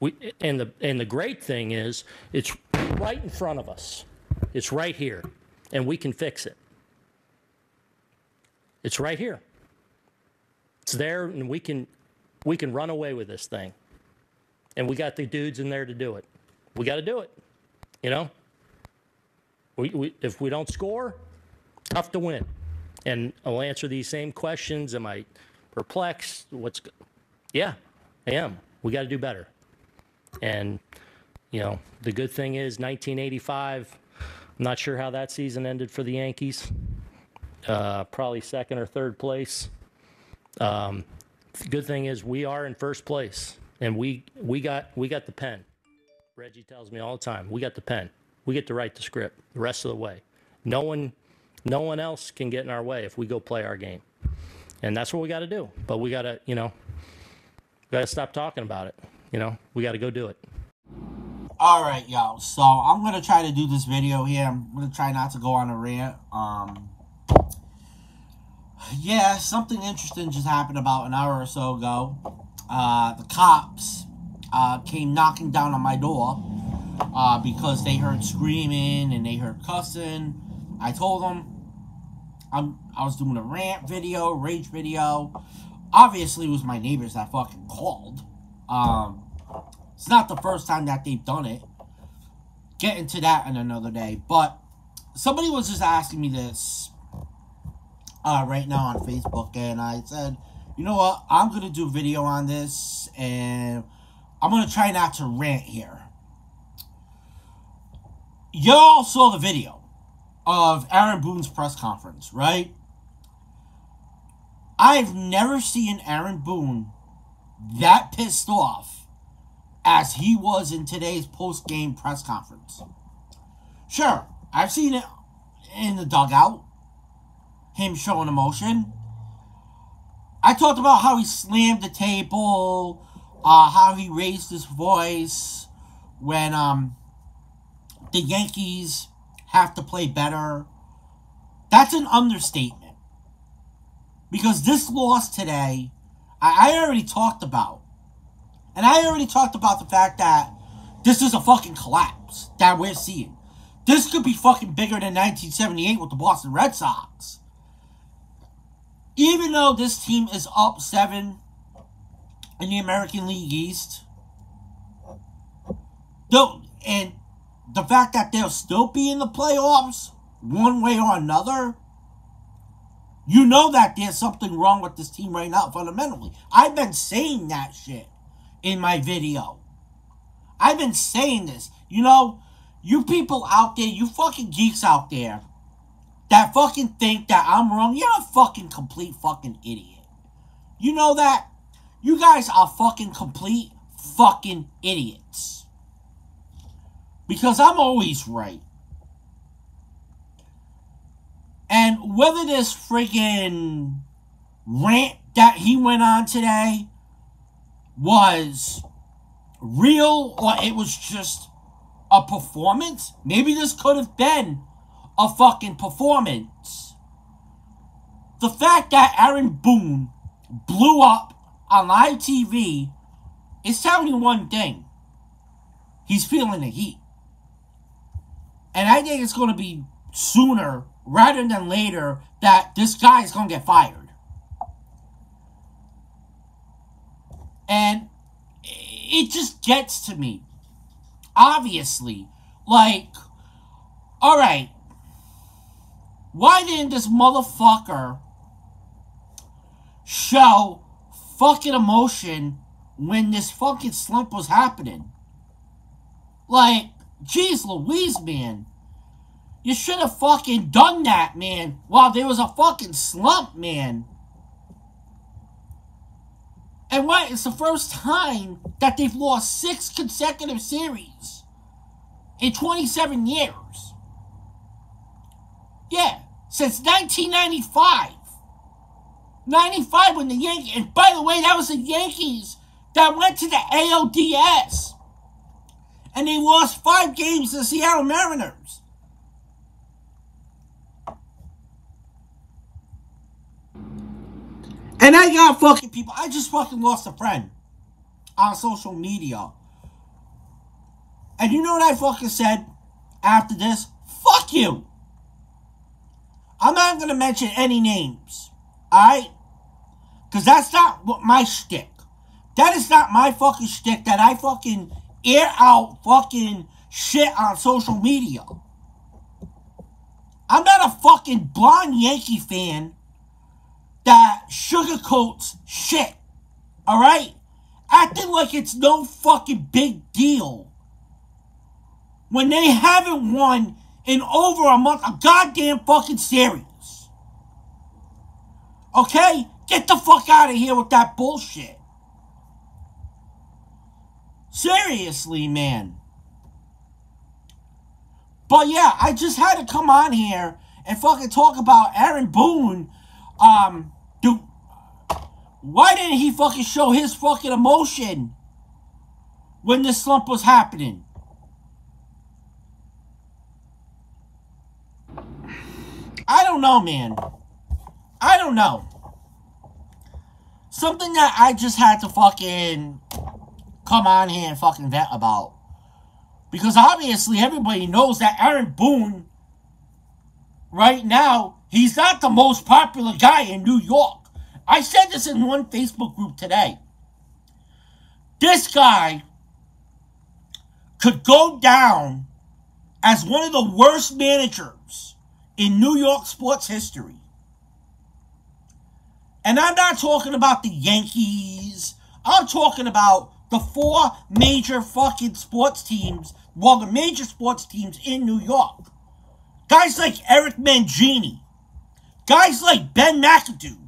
We, and the and the great thing is it's right in front of us. It's right here, and we can fix it. It's right here. It's there, and we can we can run away with this thing. And we got the dudes in there to do it. We got to do it. You know. We, we if we don't score, tough to win. And I'll answer these same questions. Am I perplexed? What's yeah, I am. We got to do better. And, you know, the good thing is 1985, I'm not sure how that season ended for the Yankees. Uh, probably second or third place. Um, the good thing is we are in first place, and we we got we got the pen. Reggie tells me all the time, we got the pen. We get to write the script the rest of the way. No one, no one else can get in our way if we go play our game, and that's what we got to do. But we got to, you know, got to stop talking about it. You know, we got to go do it. All right, y'all. So I'm gonna try to do this video here. I'm gonna try not to go on a rant. Um, yeah, something interesting just happened about an hour or so ago. Uh, the cops uh, came knocking down on my door uh, because they heard screaming and they heard cussing. I told them I'm I was doing a rant video, rage video. Obviously, it was my neighbors that fucking called. Um, it's not the first time that they've done it. Get into that in another day. But somebody was just asking me this uh, right now on Facebook, and I said, you know what? I'm gonna do a video on this, and I'm gonna try not to rant here. Y'all saw the video of Aaron Boone's press conference, right? I've never seen Aaron Boone that pissed off as he was in today's post game press conference. Sure, I've seen it in the dugout, him showing emotion. I talked about how he slammed the table, uh, how he raised his voice when um, the Yankees have to play better. That's an understatement. Because this loss today, I, I already talked about. And I already talked about the fact that this is a fucking collapse that we're seeing. This could be fucking bigger than 1978 with the Boston Red Sox. Even though this team is up seven in the American League East, though, and the fact that they'll still be in the playoffs one way or another, you know that there's something wrong with this team right now fundamentally. I've been saying that shit in my video. I've been saying this. You know, you people out there, you fucking geeks out there that fucking think that I'm wrong, you're a fucking complete fucking idiot. You know that? You guys are fucking complete fucking idiots. Because I'm always right. And whether this friggin' rant that he went on today was real or it was just a performance, maybe this could have been a fucking performance. The fact that Aaron Boone blew up on live TV is telling you one thing. He's feeling the heat. And I think it's going to be sooner rather than later that this guy is going to get fired. And it just gets to me. Obviously. Like, alright, why didn't this motherfucker show fucking emotion when this fucking slump was happening? Like, jeez Louise, man. You should have fucking done that, man, while there was a fucking slump, man. And what? It's the first time that they've lost six consecutive series in 27 years. Yeah, since 1995. 95 when the Yankees, and by the way, that was the Yankees that went to the ALDS. And they lost five games to the Seattle Mariners. And I got fucking people. I just fucking lost a friend on social media And you know what I fucking said after this? Fuck you. I'm not going to mention any names. Alright? Because that's not what my shtick. That is not my fucking shtick that I fucking air out fucking shit on social media. I'm not a fucking blonde Yankee fan that sugarcoats shit. Alright? Acting like it's no fucking big deal. When they haven't won in over a month, a goddamn fucking series. Okay? Get the fuck out of here with that bullshit. Seriously, man. But yeah, I just had to come on here and fucking talk about Aaron Boone. Um, dude, why didn't he fucking show his fucking emotion when this slump was happening? I don't know, man. I don't know. Something that I just had to fucking come on here and fucking vent about. Because obviously everybody knows that Aaron Boone, right now, he's not the most popular guy in New York. I said this in one Facebook group today. This guy could go down as one of the worst managers in New York sports history. And I'm not talking about the Yankees. I'm talking about the four major fucking sports teams, well, the major sports teams in New York. Guys like Eric Mangini. Guys like Ben McAdoo.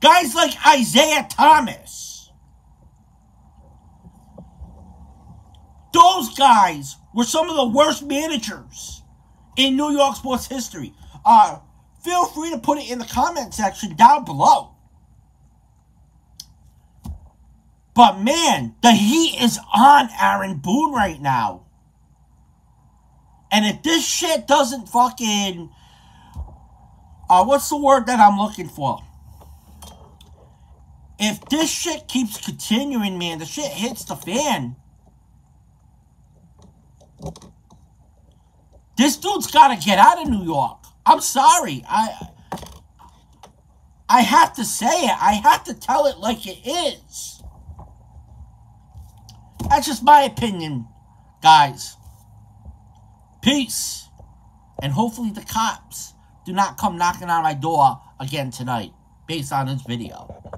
Guys like Isiah Thomas. Those guys were some of the worst managers in New York sports history. Uh, feel free to put it in the comment section down below. But man, the heat is on Aaron Boone right now. And if this shit doesn't fucking... Uh, what's the word that I'm looking for? If this shit keeps continuing, man, the shit hits the fan. This dude's got to get out of New York. I'm sorry. I I have to say it. I have to tell it like it is. That's just my opinion, guys. Peace. And hopefully the cops do not come knocking on my door again tonight based on this video.